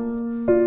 Música